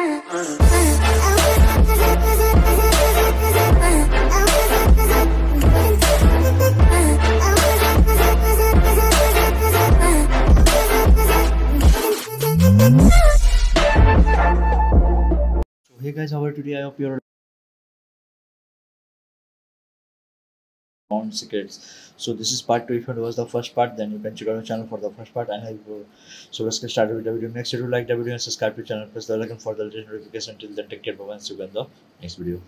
So hey guys, how are today? I hope you're on secrets. So this is part two. If it was the first part, then you can check out the channel for the first part. And I will. Uh, so let's get started with the video. Next, if you like the video and subscribe to the channel, press the icon for the latest notification. Until then, take care. Bye. and See you in the next video.